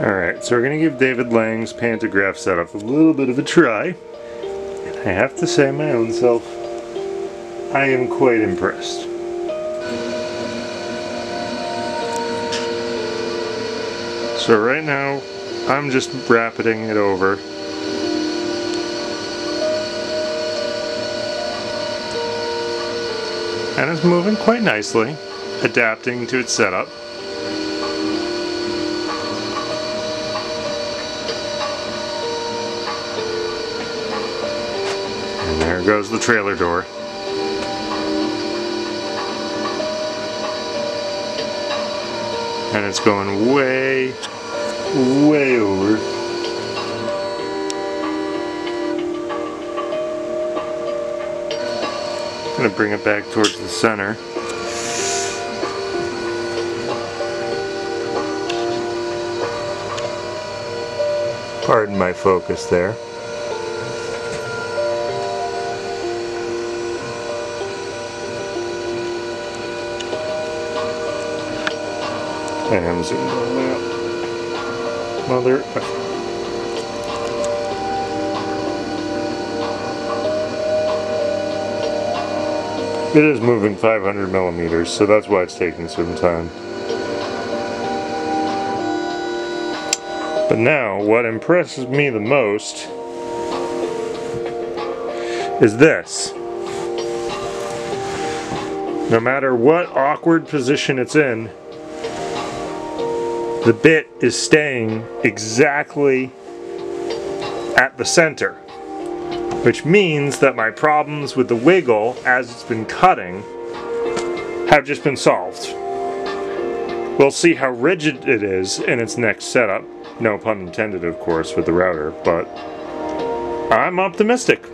Alright, so we're going to give David Lang's pantograph setup a little bit of a try. And I have to say my own self, I am quite impressed. So right now, I'm just rapiding it over. And it's moving quite nicely, adapting to its setup. And there goes the trailer door. And it's going way, way over. Gonna bring it back towards the center. Pardon my focus there. On that. Mother. Uh, it is moving 500 millimeters, so that's why it's taking some time. But now, what impresses me the most is this. No matter what awkward position it's in, the bit is staying exactly at the center which means that my problems with the wiggle as it's been cutting have just been solved. We'll see how rigid it is in its next setup. No pun intended, of course, with the router, but I'm optimistic.